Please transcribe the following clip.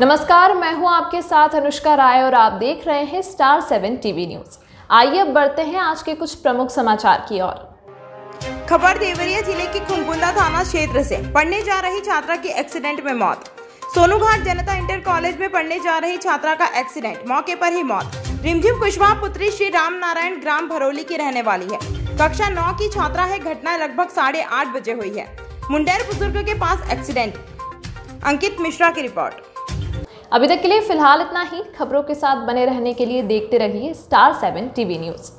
नमस्कार, मैं हूँ आपके साथ अनुष्का राय और आप देख रहे हैं स्टार सेवन टीवी न्यूज़ आइए अब बढ़ते हैं आज के कुछ प्रमुख समाचार की ओर। खबर देवरिया ज़िले के खुनकुंदा थाना क्षेत्र से। पढ़ने जा रही छात्रा की एक्सीडेंट में मौत। सोनूघाट जनता इंटर कॉलेज में पढ़ने जा रही छात्रा का एक्सीडेंट। मौके पर ही मौत। रिमझिम कुशवाहा पुत्री श्री राम नारायण ग्राम भरोली की रहने वाली है। कक्षा नौ की छात्रा है, घटना लगभग साढ़े आठ बजे हुई है। मुंडेर बुज़ुर्ग के पास एक्सीडेंट। अंकित मिश्रा की रिपोर्ट। अभी तक के लिए फ़िलहाल इतना ही। खबरों के साथ बने रहने के लिए देखते रहिए स्टार सेवन टीवी न्यूज़